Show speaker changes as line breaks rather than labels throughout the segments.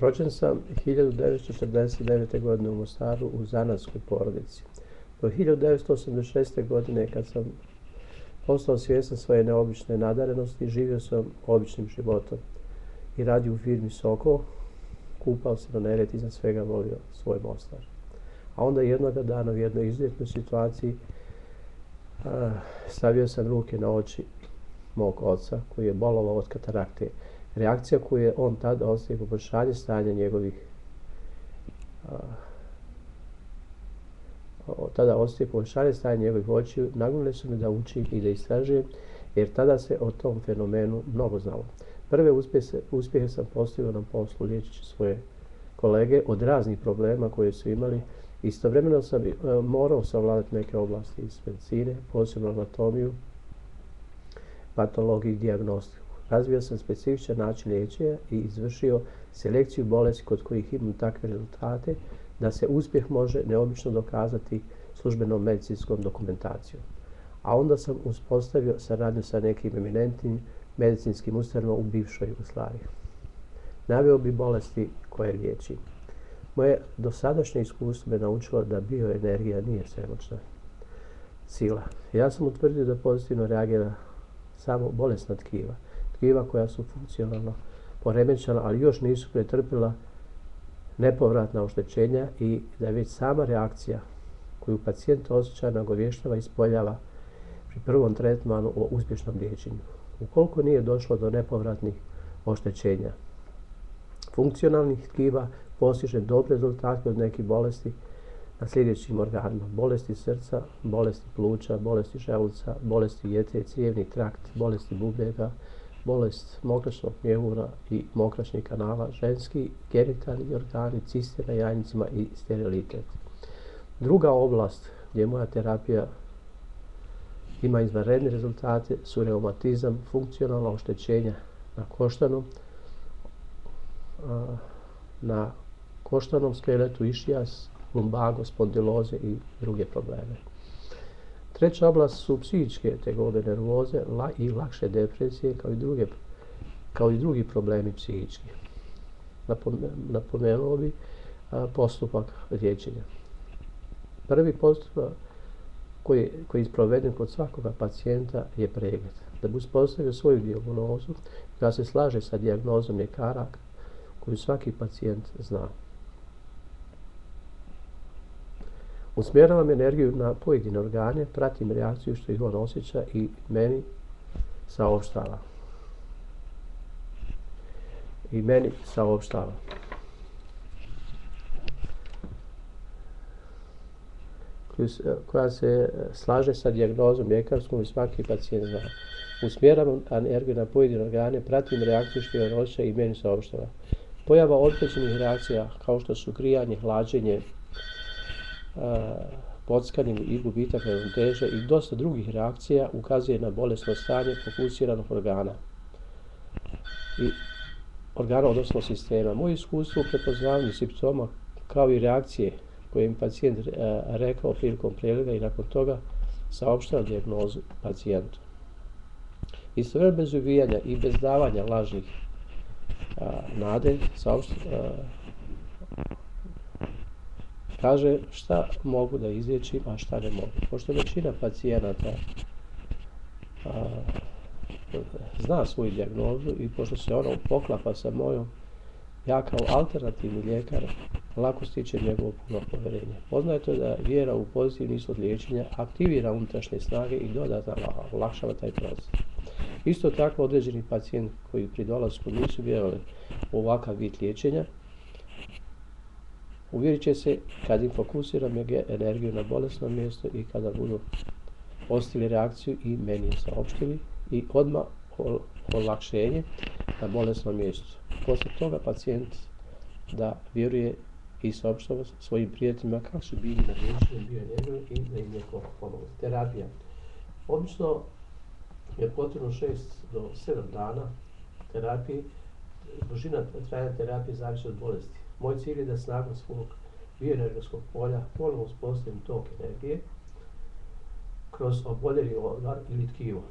Rođen sam 1949. godine u Mostaru u zanatskoj porodici. Do 1986. godine kad sam postao svjestan svoje neobične nadarenosti, živio sam običnim životom i radio u firmi Soko, kupao se na neret za svega volio svoj Mostar. A onda jednoga dana u jednoj izuzetnoj situaciji stavio sam ruke na oči mog oca koji je bolovao od katarakte. Reakcija koju je on tada ostaje poboljšanje stanja njegovih tada ostaje poboljšanje stanja njegovih očiju, nagnule su me da učim i da istražujem, jer tada se o tom fenomenu mnogo znalo. Prve uspjehe, sam postavio na poslu liječeći svoje kolege od raznih problema koje su imali. Istovremeno sam e, morao savladati neke oblasti iz medicine, posebno anatomiju, patologiju i diagnostiku. Razvio sam specifičan način liječenja i izvršio selekciju bolesti kod kojih imam takve rezultate da se uspjeh može neobično dokazati službenom medicinskom dokumentacijom. A onda sam uspostavio saradnju sa nekim eminentnim medicinskim ustanovama u bivšoj Jugoslaviji. Naveo bi bolesti koje liječi. Moje dosadašnje iskustvo me naučilo da bioenergija nije svemoćna sila. Ja sam utvrdio da pozitivno reagira samo bolesna tkiva, tkiva koja su funkcionalno poremećena, ali još nisu pretrpila nepovratna oštećenja i da je već sama reakcija koju pacijent osjeća nagovještava i ispoljava pri prvom tretmanu o uspješnom liječenju. Ukoliko nije došlo do nepovratnih oštećenja, funkcionalnih tkiva postiže dobre rezultate od nekih bolesti na sljedećim organima. Bolesti srca, bolesti pluća, bolesti želuca, bolesti jetre, cijevni trakt, bolesti bubrega, bolest mokračnog mjehura i mokračnih kanala, ženski genitalni organi, ciste na jajnicima i sterilitet. Druga oblast gdje moja terapija ima izvanredne rezultate su reumatizam, funkcionalna oštećenja na koštanu, na koštanom skeletu, išijas, lumbago, spondiloze i druge probleme. Treća oblast su psihičke tegobe nervoze i lakše depresije kao i, druge, kao i drugi problemi psihički. Napomenuo bi postupak liječenja. Prvi postupak koji, koji je proveden kod svakoga pacijenta je pregled. Da bi uspostavio svoju dijagnozu, da se slaže sa dijagnozom ljekara koju svaki pacijent zna. Usmjeravam energiju na pojedine organe, pratim reakciju što ih on osjeća i meni saopštava. I meni saopštava. koja se slaže sa dijagnozom ljekarskom i svaki pacijent zna. Usmjeravam energiju na pojedine organe, pratim reakciju što je i meni saopštava. Pojava određenih reakcija kao što su grijanje, hlađenje, kockanjem i gubitak ravnoteže i dosta drugih reakcija ukazuje na bolesno stanje fokusiranog organa i organa odnosno sistema. Moje iskustvo u prepoznavanju simptoma kao i reakcije koje im pacijent rekao prilikom pregleda i nakon toga saopštava dijagnozu pacijentu. Istovremeno bez uvijanja i bez davanja lažnih nade saopštava Kaže šta mogu da izliječim, a šta ne mogu. Pošto većina pacijenata zna svoju dijagnozu i pošto se ona poklapa sa mojom, ja kao alternativni ljekar lako stiče njegovo puno povjerenje. Poznajte da vjera u pozitivni ishod liječenja aktivira unutrašnje snage i dodatno olakšava taj proces. Isto tako određeni pacijent koji pri dolasku nisu vjerovali u ovakav vid liječenja, Uvjerit će se kad im fokusiram energiju na bolesno mjesto i kada budu postili reakciju i meni saopštili i odmah olakšenje na bolesnom mjestu. Poslije toga pacijent da vjeruje i saopštava svojim prijateljima kako su bili na liječenju, bio njegov i da im je pomoglo. Terapija. Obično je potrebno 6 do 7 dana terapije. Dužina trajanja terapije zavisi od bolesti. Moj cilj je da snagom svog bioenergetskog polja ponovno uspostavim tok energije kroz oboljeli organ ili tkivo,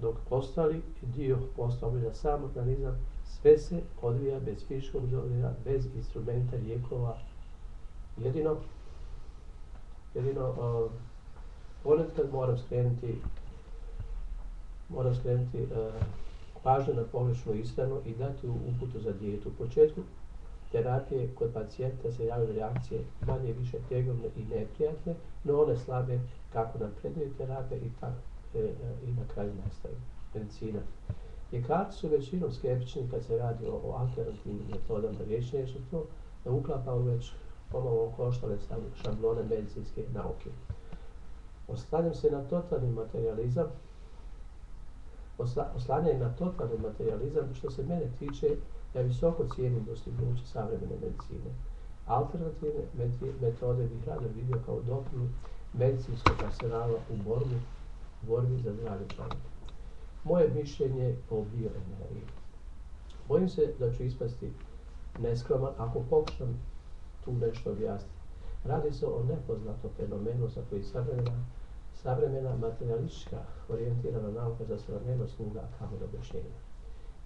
dok ostali dio postavlja sam organizam Sve se odvija bez fizičkog dodira, bez instrumenta, lijekova. Jedino, jedino uh, ponekad moram skrenuti moram skrenuti uh, pažnju na pogrešnu ishranu i dati uputu za dijetu. U početku terapije kod pacijenta se javljaju reakcije manje više tegovne i neprijatne, no one slabe kako napreduje terapija i, tak, e, e, i na kraju nastaju medicina. Ljekarci su većinom skeptični kad se radi o, o alternativnim metodama liječenja, što to ne uklapa u već pomalo koštale šablone medicinske nauke. Oslanjam se na totalni materializam, oslanjanje na totalni materializam, što se mene tiče, ja visoko cijenim dostignuće savremene medicine. Alternativne metode bih rado vidio kao dopunu medicinskog arsenala u borbi, borbi za zdravlje čovjeka. Moje mišljenje o bioenergiji. Bojim se da ću ispasti neskroman ako pokušam tu nešto objasniti. Radi se o nepoznatom fenomenu za koji savremena, savremena materialistička orijentirana nauka za nema sluga kao objašnjenja.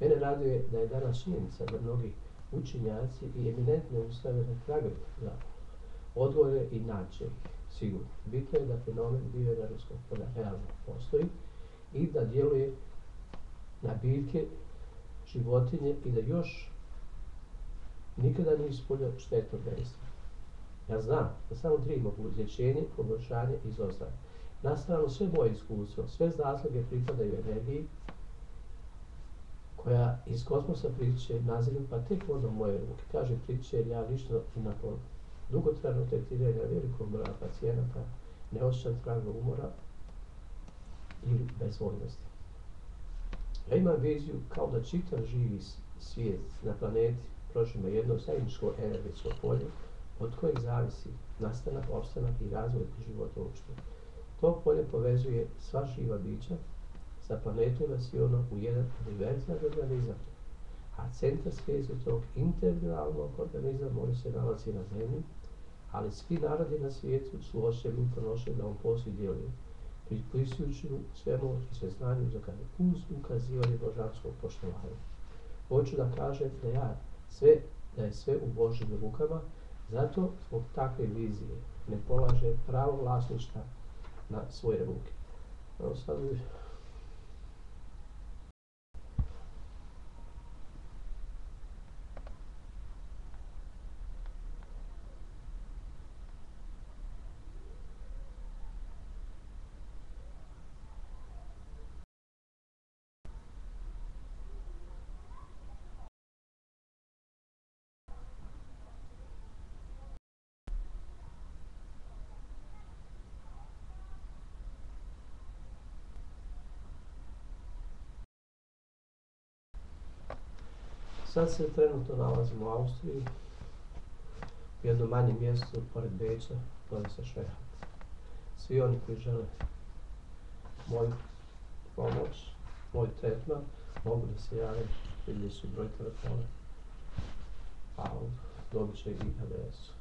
Mene raduje da je danas činjenica da mnogi učinjaci i eminentne ustavljene tragovi za odgovore i naće sigurno. Bitno je da fenomen bioenergetskog polja realno postoji i da djeluje na biljke, životinje i da još nikada nije ispunio štetno dejstvo. Ja znam da samo tri mogu izlječenje, poboljšanje i izostavljanje. Nastavno sve moje iskustvo, sve zasluge pripadaju energiji koja iz kosmosa priče nazivam pa tek onda moje ruke. Kaže priče ja lično i nakon dugotrajnog tretiranja velikog broja pacijenata ne osjećam traga umora ili bezvoljnosti. Ja imam viziju kao da čitav živi svijet na planeti prožima jedno zajedničko energetsko polje od kojeg zavisi nastanak, opstanak i razvoj života uopšte. To polje povezuje sva živa bića sa planetom ono u jedan univerzalni organizam, a centar svijesti tog integralnog organizma može se nalazi na zemlji, ali svi narodi na svijetu su osjećali pronošeni da on poslije djeluje, pripisujući mu svemu i sve znanju za kada uz ukazivanje božanskog poštovanja. Hoću da kažem da ja sve, da je sve u Božim rukama, zato zbog takve vizije ne polaže pravo vlasništva na svoje ruke. Evo sad Sad se trenutno nalazimo u Austriji, u jednom manjem mjestu pored Beća, zove se Švehac. Svi oni koji žele moju pomoć, moj tretman, mogu da se jave, vidjeli su broj telefona, a dobit će i adresu.